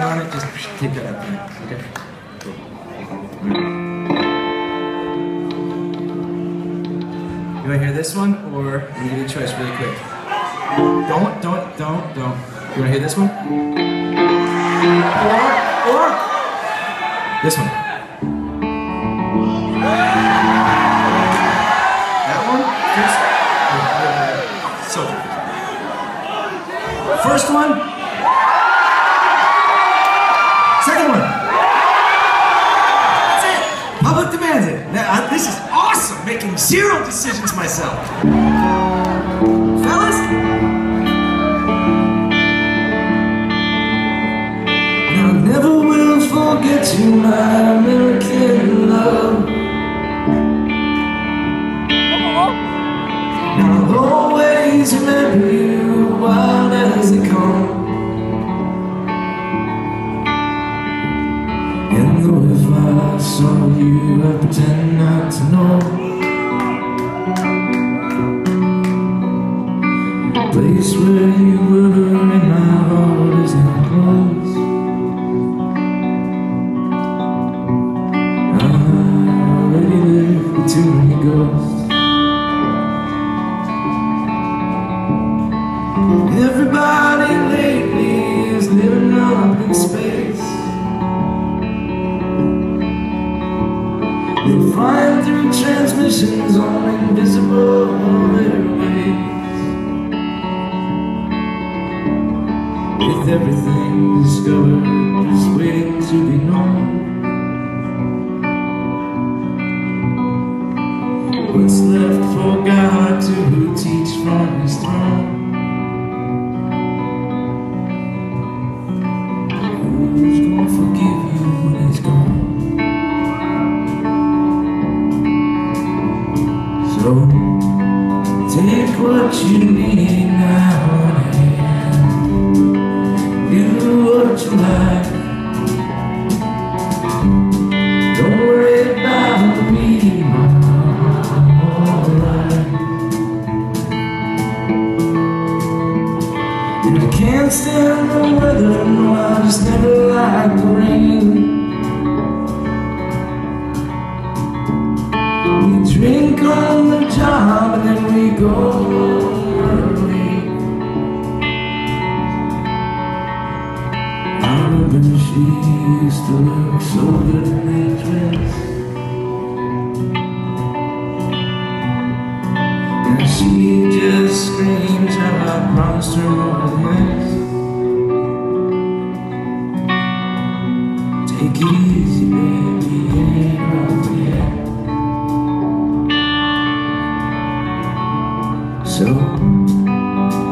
on it, just take that out there. Okay. You want to hear this one, or I'm give you a choice really quick. Don't, don't, don't, don't. You want to hear this one? Or, or this one. Zero decisions myself. Fellas. I never will forget you, my American love. I'll always remember you wild as they come. And though if I saw you, I pretend not to know. Where you were in my heart is not close. I already with too many ghosts. Everybody lately is living up in space. They flying through transmissions on everything discovered, can't the weather, no, I just never like the rain. We drink on the job and then we go early. I remember she used to look so good in that dress. And she just screams how I promised her more than this. So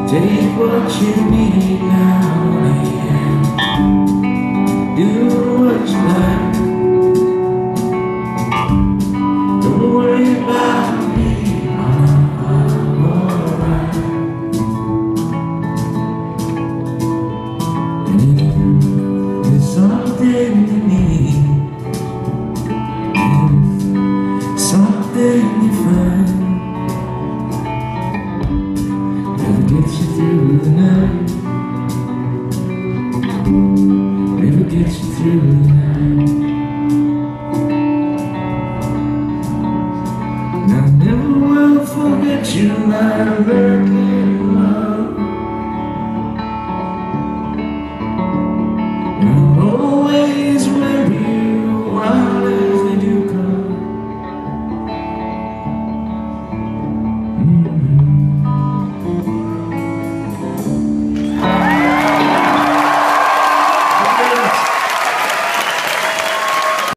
take what you need now and do what you something find. Never gets you through the night. Never gets you through the night. And I never will forget you, my